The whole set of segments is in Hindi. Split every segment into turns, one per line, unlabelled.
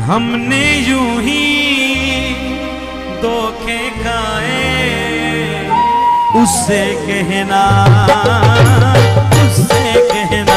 हमने यूँ ही धोखे खाए। उससे कहना उससे कहना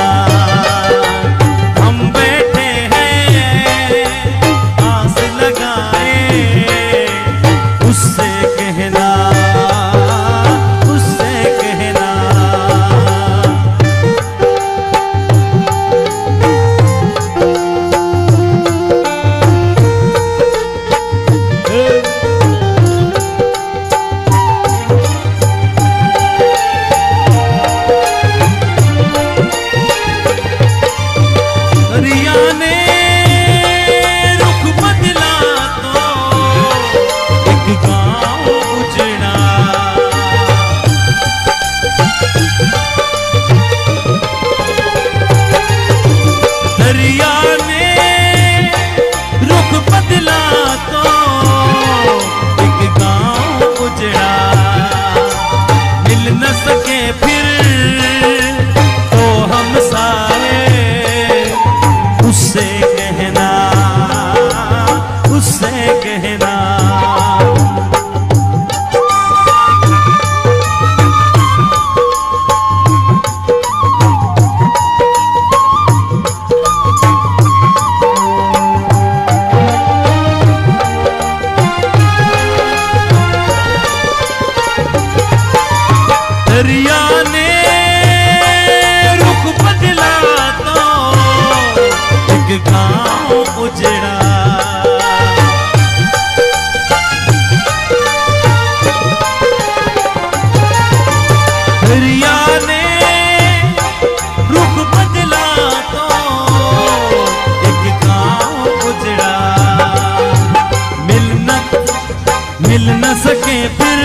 मिल न सके फिर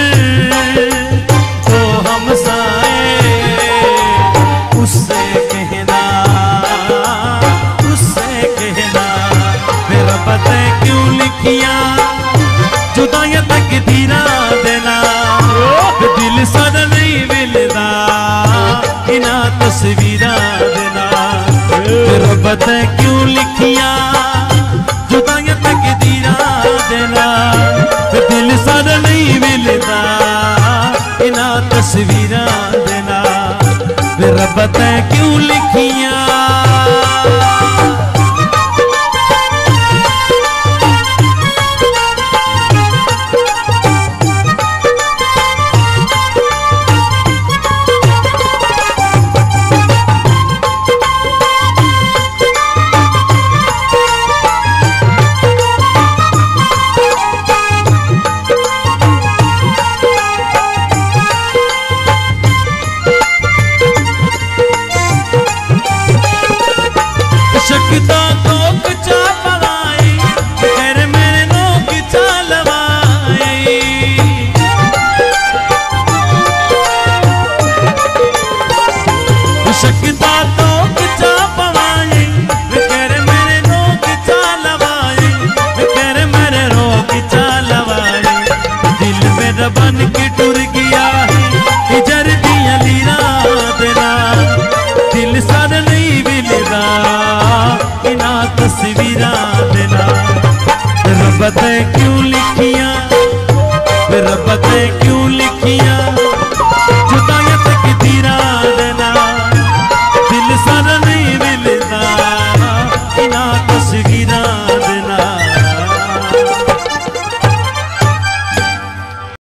तो हम साए। उससे कहना उससे कहना मेरा पता क्यों लिखिया? जुदाइयाँ तक धीरा देना। दिल सद नहीं मिलना इना तस्वीरा देना। मेरा पता क्यों लिखिया? दिल सद नहीं मिलता। इना तस्वीर देना। मेरा पता क्यों लीर बन के गया इजर दिया लीरा दिल सर नहीं मिलना इना तस्वीर देना रब क्यों लिखिया? रब ते